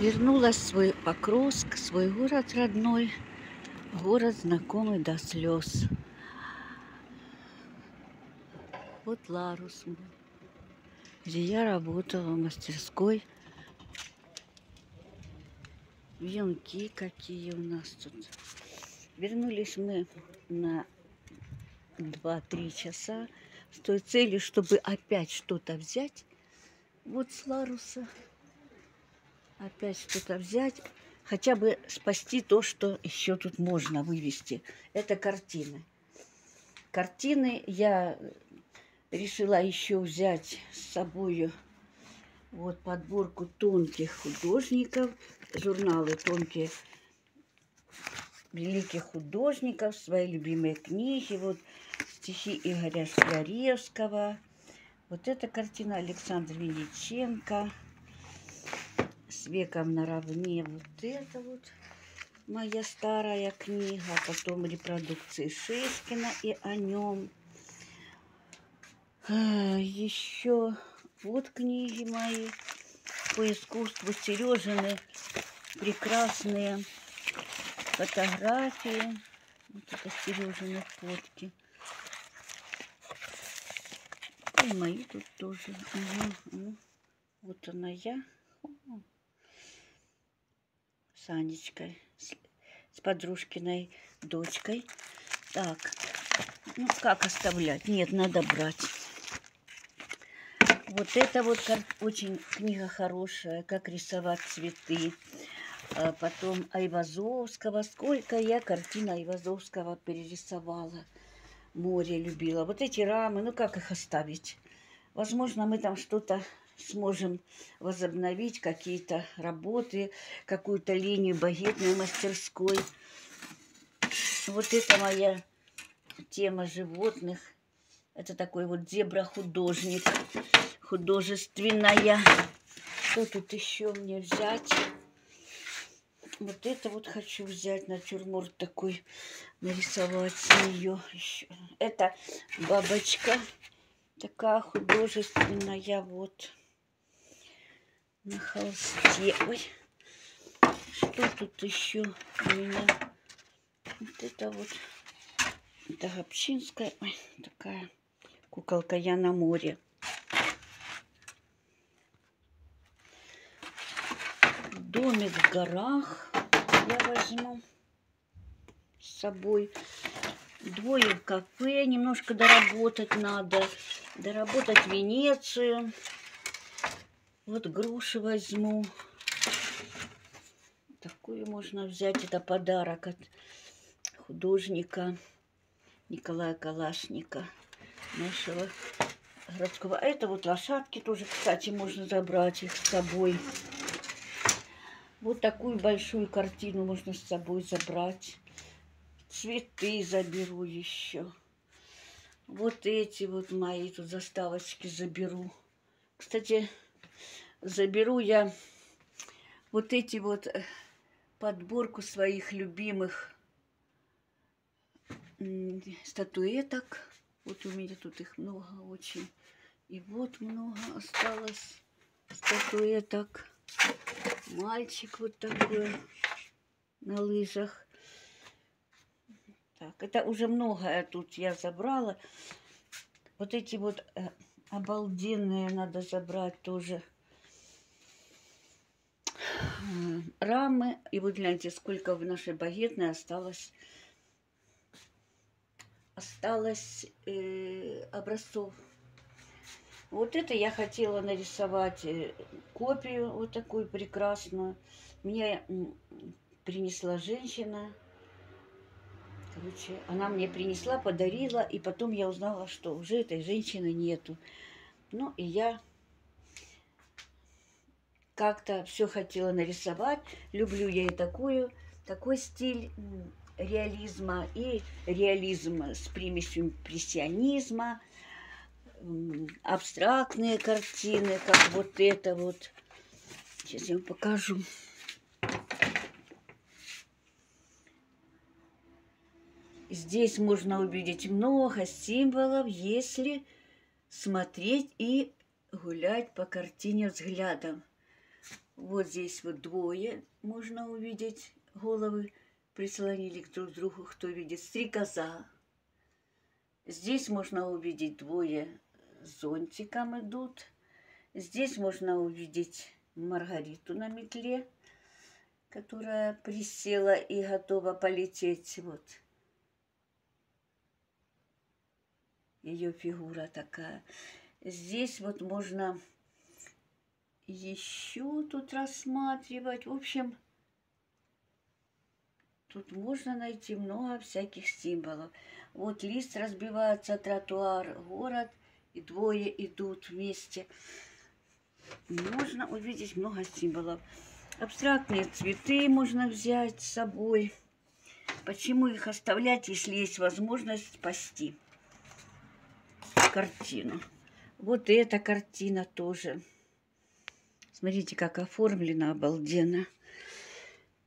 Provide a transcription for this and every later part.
Вернулась в свой Покровск, свой город родной, город знакомый до слез. Вот Ларус, где я работала в мастерской. Венки какие у нас тут. Вернулись мы на 2-3 часа с той целью, чтобы опять что-то взять. Вот с Ларуса опять что-то взять, хотя бы спасти то, что еще тут можно вывести. Это картины. Картины я решила еще взять с собой вот подборку тонких художников, журналы тонкие великих художников, свои любимые книги, вот стихи Игоря Шкляревского. Вот эта картина Александра Вениченко – с веком наравне. Вот это вот моя старая книга. Потом репродукции Шишкина и о нем. А, Еще вот книги мои по искусству Сережины. Прекрасные фотографии. Вот это Сережины фотки. И мои тут тоже. Угу. Вот она я. С с, с подружкиной дочкой. Так, ну как оставлять? Нет, надо брать. Вот это вот очень книга хорошая, как рисовать цветы. А потом Айвазовского. Сколько я картин Айвазовского перерисовала. Море любила. Вот эти рамы, ну как их оставить? Возможно, мы там что-то сможем возобновить какие-то работы, какую-то линию багетной мастерской. Вот это моя тема животных. Это такой вот зебра-художник, художественная. Что тут еще мне взять? Вот это вот хочу взять, натюрморт такой, нарисовать с нее. Это бабочка такая художественная, вот на холсте. Ой, что тут еще у меня? Вот это вот, это Гопчинская, ой, такая куколка я на море. Домик в горах я возьму с собой. Двое в кафе, немножко доработать надо. Доработать Венецию. Вот груши возьму. Такую можно взять. Это подарок от художника Николая Калашника, нашего городского. А это вот лошадки тоже, кстати, можно забрать их с собой. Вот такую большую картину можно с собой забрать. Цветы заберу еще. Вот эти вот мои тут заставочки заберу. Кстати, заберу я вот эти вот э, подборку своих любимых статуэток. Вот у меня тут их много очень. И вот много осталось статуэток. Мальчик вот такой на лыжах. Так, это уже многое тут я забрала. Вот эти вот э, обалденные надо забрать тоже рамы. И вот гляньте, сколько в нашей багетной осталось осталось э, образцов. Вот это я хотела нарисовать э, копию вот такую прекрасную. Мне принесла женщина. Короче, она мне принесла, подарила, и потом я узнала, что уже этой женщины нету. Ну, и я как-то все хотела нарисовать. Люблю я и такую, такой стиль реализма и реализм с примесью импрессионизма, абстрактные картины, как вот это вот. Сейчас я вам покажу. Здесь можно увидеть много символов, если смотреть и гулять по картине взглядом. Вот здесь вот двое можно увидеть головы прислонили друг к другу, кто видит. Стрекоза. Здесь можно увидеть двое с зонтиком идут. Здесь можно увидеть Маргариту на метле, которая присела и готова полететь. Вот. Ее фигура такая. Здесь вот можно еще тут рассматривать. В общем, тут можно найти много всяких символов. Вот лист разбивается, тротуар, город, и двое идут вместе. Можно увидеть много символов. Абстрактные цветы можно взять с собой. Почему их оставлять, если есть возможность спасти картину? Вот эта картина тоже. Смотрите, как оформлена обалденно.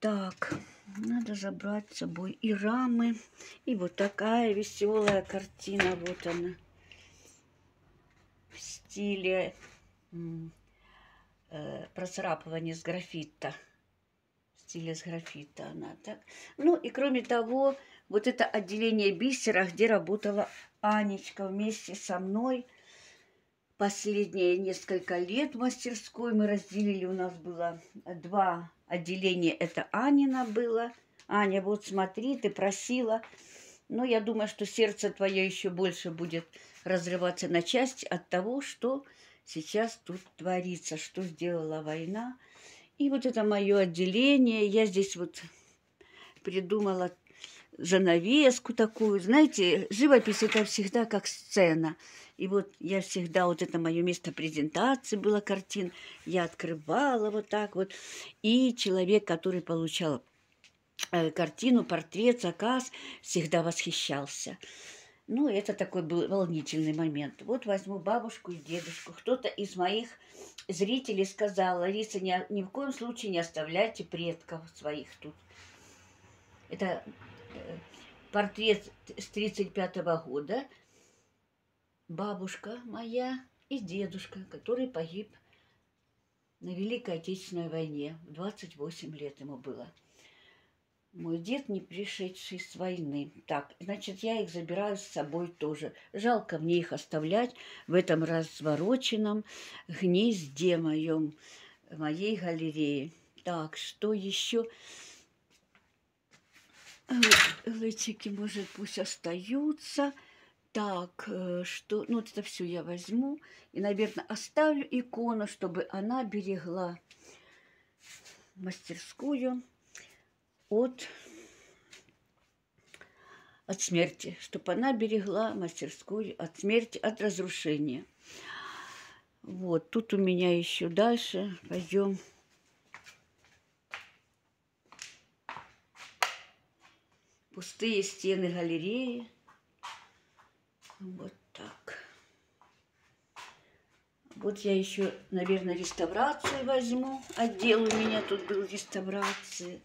Так, надо забрать с собой и рамы. И вот такая веселая картина. Вот она. В стиле э, процарапывания с графита. В стиле с графита она так. Ну и кроме того, вот это отделение бисера, где работала Анечка вместе со мной – последние несколько лет в мастерской мы разделили. У нас было два отделения. Это Анина было. Аня, вот смотри, ты просила. Но я думаю, что сердце твое еще больше будет разрываться на части от того, что сейчас тут творится, что сделала война. И вот это мое отделение. Я здесь вот придумала занавеску такую. Знаете, живопись это всегда как сцена. И вот я всегда, вот это мое место презентации было картин, я открывала вот так вот. И человек, который получал э, картину, портрет, заказ, всегда восхищался. Ну, это такой был волнительный момент. Вот возьму бабушку и дедушку. Кто-то из моих зрителей сказал, Лариса, ни, ни в коем случае не оставляйте предков своих тут. Это портрет с 1935 года, бабушка моя и дедушка, который погиб на Великой Отечественной войне. 28 лет ему было. Мой дед, не пришедший с войны. Так, значит, я их забираю с собой тоже. Жалко мне их оставлять в этом развороченном гнезде моем, моей галереи. Так, что еще? Лычики, может, пусть остаются. Так, э, что, ну вот это все я возьму и, наверное, оставлю икону, чтобы она берегла мастерскую от, от смерти, чтобы она берегла мастерскую от смерти, от разрушения. Вот, тут у меня еще дальше, пойдем. Пустые стены галереи. Вот так. Вот я еще, наверное, реставрацию возьму. Отдел у меня тут был реставрации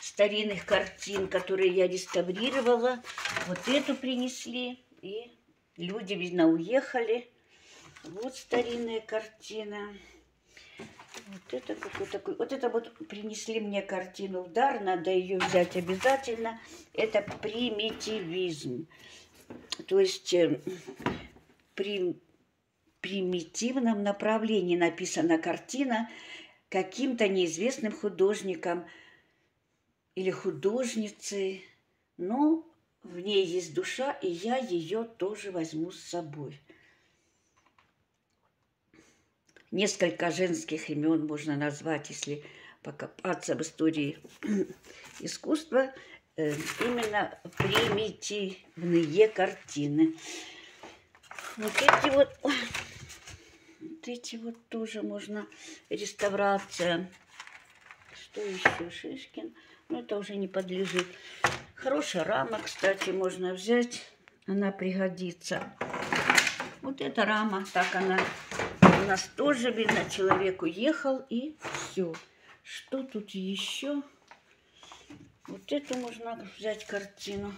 старинных картин, которые я реставрировала. Вот эту принесли. И люди, видно, уехали. Вот старинная картина. Вот это какой такой. Вот это вот принесли мне картину в дар. Надо ее взять обязательно. Это примитивизм. То есть э, при примитивном направлении написана картина каким-то неизвестным художником или художницей, но в ней есть душа, и я ее тоже возьму с собой. Несколько женских имен можно назвать, если покопаться в истории искусства. Э, именно примитивные картины. Вот эти вот, вот эти вот тоже можно реставрация. Что еще? Шишкин. Ну, это уже не подлежит. Хорошая рама, кстати, можно взять. Она пригодится. Вот эта рама, так она нас тоже, видно, человек уехал и все. Что тут еще? Вот эту можно взять картину.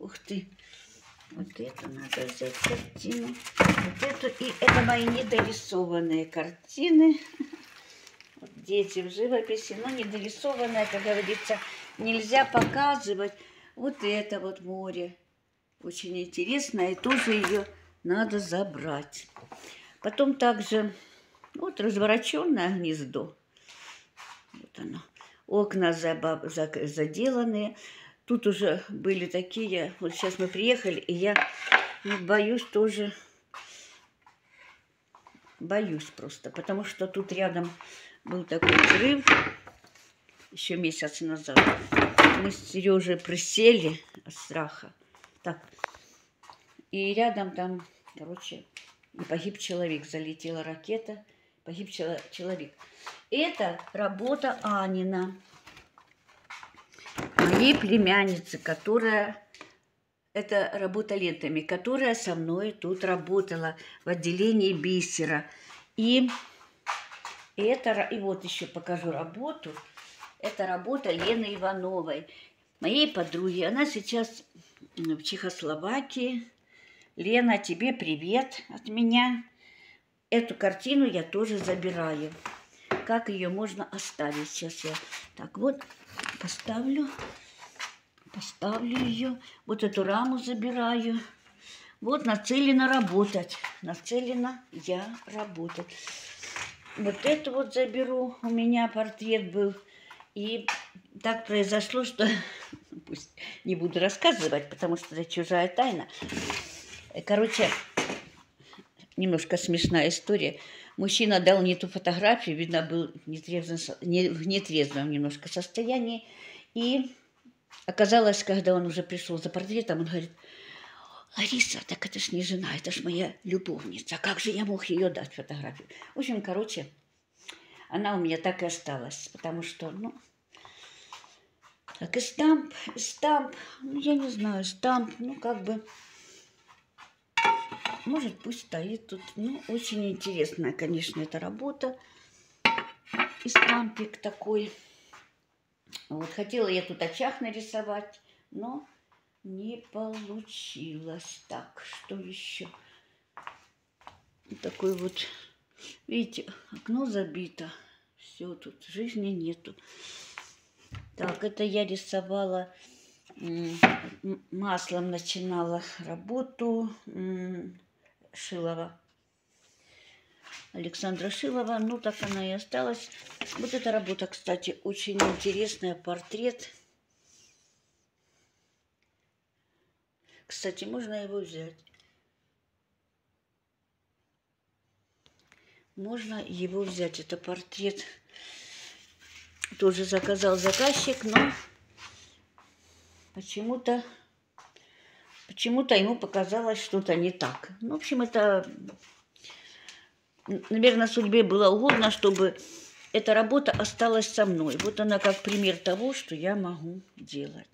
Ух ты. Вот эту надо взять картину. Вот эту. И это мои недорисованные картины. дети в живописи, но не дорисованное, как говорится, нельзя показывать. Вот это вот море. Очень интересно, и тоже ее надо забрать. Потом также вот развороченное гнездо. Вот оно. Окна заделанные. Тут уже были такие, вот сейчас мы приехали, и я ну, боюсь тоже, боюсь просто, потому что тут рядом был такой взрыв еще месяц назад. Мы с Сережей присели от страха. Так, и рядом там, короче, и погиб человек, залетела ракета, погиб человек. Это работа Анина моей племянницы, которая это работа лентами, которая со мной тут работала в отделении бисера. И, это, и вот еще покажу работу. Это работа Лены Ивановой, моей подруги. Она сейчас в Чехословакии. Лена, тебе привет от меня. Эту картину я тоже забираю. Как ее можно оставить? Сейчас я так вот поставлю. Поставлю ее. Вот эту раму забираю. Вот нацелена работать. Нацелена я работать. Вот это вот заберу. У меня портрет был. И так произошло, что пусть не буду рассказывать, потому что это чужая тайна. Короче, немножко смешная история. Мужчина дал мне эту фотографию, видно, был в нетрезвом немножко состоянии. И оказалось, когда он уже пришел за портретом, он говорит, Лариса, так это ж не жена, это ж моя любовница. Как же я мог ее дать фотографию? В общем, короче, она у меня так и осталась, потому что, ну, так и стамп, и стамп, ну, я не знаю, стамп, ну, как бы, может, пусть стоит тут. Ну, очень интересная, конечно, эта работа. И стампик такой. Вот, хотела я тут очаг нарисовать, но не получилось. Так, что еще? Такой вот, видите, окно забито. Все, тут жизни нету. Так, это я рисовала маслом начинала работу Шилова. Александра Шилова. Ну, так она и осталась. Вот эта работа, кстати, очень интересная. Портрет. Кстати, можно его взять. Можно его взять. Это портрет. Тоже заказал заказчик, но почему-то почему-то ему показалось что-то не так. Ну, в общем, это, наверное, судьбе было угодно, чтобы эта работа осталась со мной. Вот она как пример того, что я могу делать.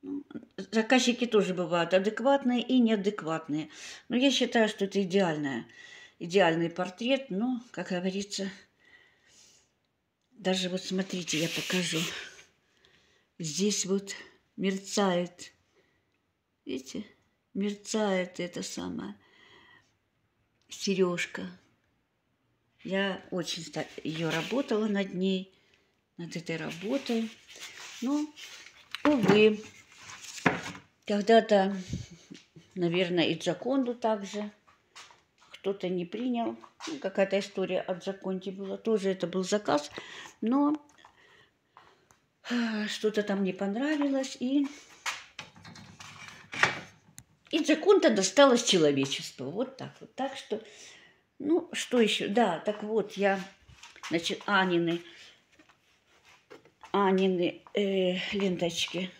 Ну, заказчики тоже бывают адекватные и неадекватные. Но я считаю, что это идеальная, идеальный портрет. Но, как говорится, даже вот смотрите, я покажу. Здесь вот мерцает. Видите? Мерцает это самое сережка. Я очень ее работала над ней, над этой работой. Ну, увы, когда-то, наверное, и Джаконду также кто-то не принял. Ну, какая-то история от Джаконди была. Тоже это был заказ. Но что-то там не понравилось, и, и Джаконта досталось человечеству. Вот так вот. Так что, ну, что еще? Да, так вот, я, значит, Анины, Анины э, ленточки.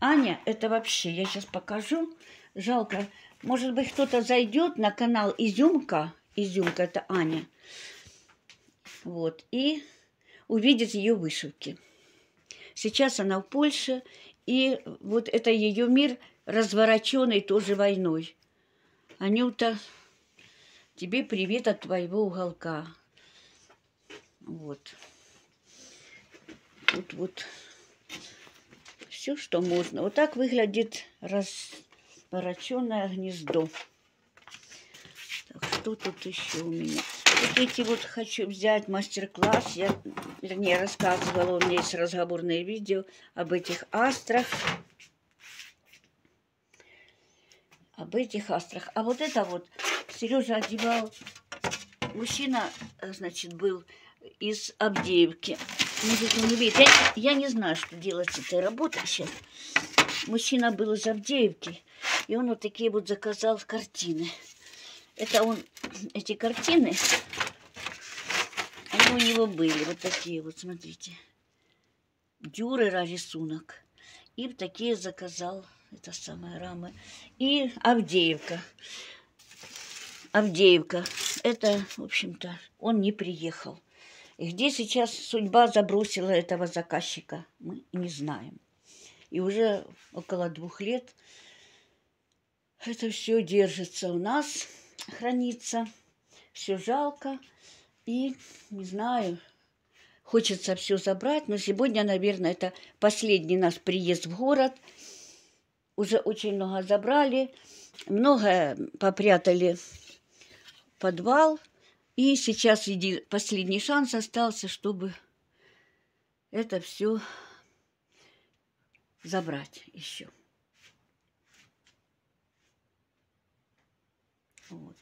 Аня, это вообще, я сейчас покажу. Жалко, может быть, кто-то зайдет на канал Изюмка. Изюмка, это Аня. Вот, и увидит ее вышивки. Сейчас она в Польше, и вот это ее мир, развороченный тоже войной. Анюта, тебе привет от твоего уголка. Вот. Тут вот все, что можно. Вот так выглядит развороченное гнездо. Так, что тут еще у меня? Вот эти вот хочу взять мастер-класс. Я, вернее, рассказывала, у меня есть разговорные видео об этих астрах. Об этих астрах. А вот это вот Сережа одевал. Мужчина, значит, был из Авдеевки. Может, он видит. Я, я не знаю, что делать с этой работой сейчас. Мужчина был из Авдеевки. И он вот такие вот заказал картины. Это он, эти картины, они у него были, вот такие вот, смотрите. Дюрера рисунок. И такие заказал, это самая рама. И Авдеевка. Авдеевка. Это, в общем-то, он не приехал. И где сейчас судьба забросила этого заказчика, мы не знаем. И уже около двух лет это все держится у нас, хранится. Все жалко. И, не знаю, хочется все забрать. Но сегодня, наверное, это последний наш приезд в город. Уже очень много забрали. Много попрятали в подвал. И сейчас последний шанс остался, чтобы это все забрать еще. Вот.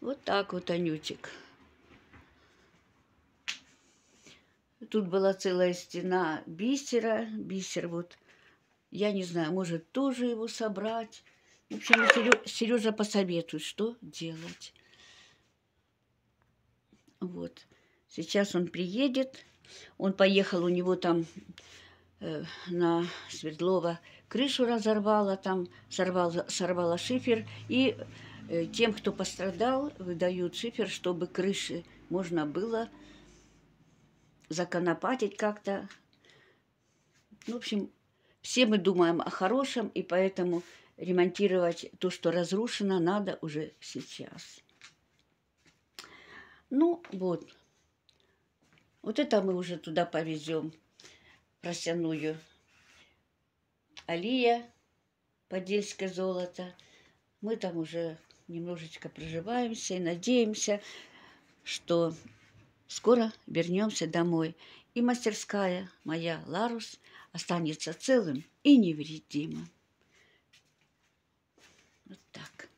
Вот так вот, Анютик. Тут была целая стена бисера. Бисер вот, я не знаю, может тоже его собрать. В общем, Сережа посоветует, что делать. Вот. Сейчас он приедет. Он поехал, у него там э, на Свердлова крышу разорвало, там сорвало, сорвало шифер. И э, тем, кто пострадал, выдают шифер, чтобы крыши можно было законопатить как-то. В общем, все мы думаем о хорошем, и поэтому ремонтировать то, что разрушено, надо уже сейчас. Ну, вот. Вот это мы уже туда повезем, просяную. Алия, подельское золото. Мы там уже немножечко проживаемся и надеемся, что скоро вернемся домой. И мастерская моя Ларус останется целым и невредимым. Вот так.